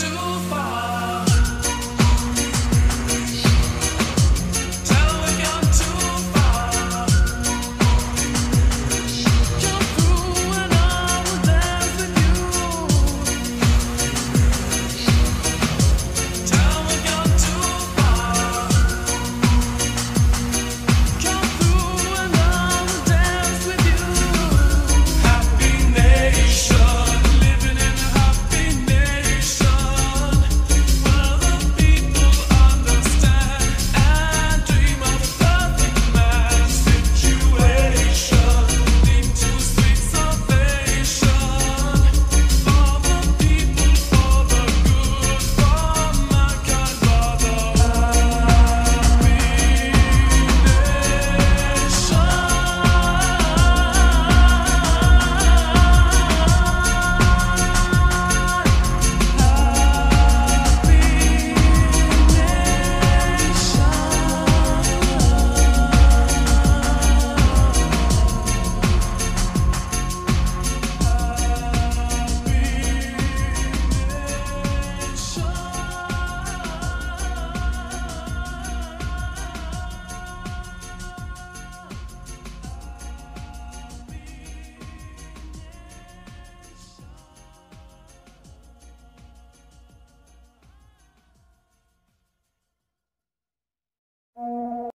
To.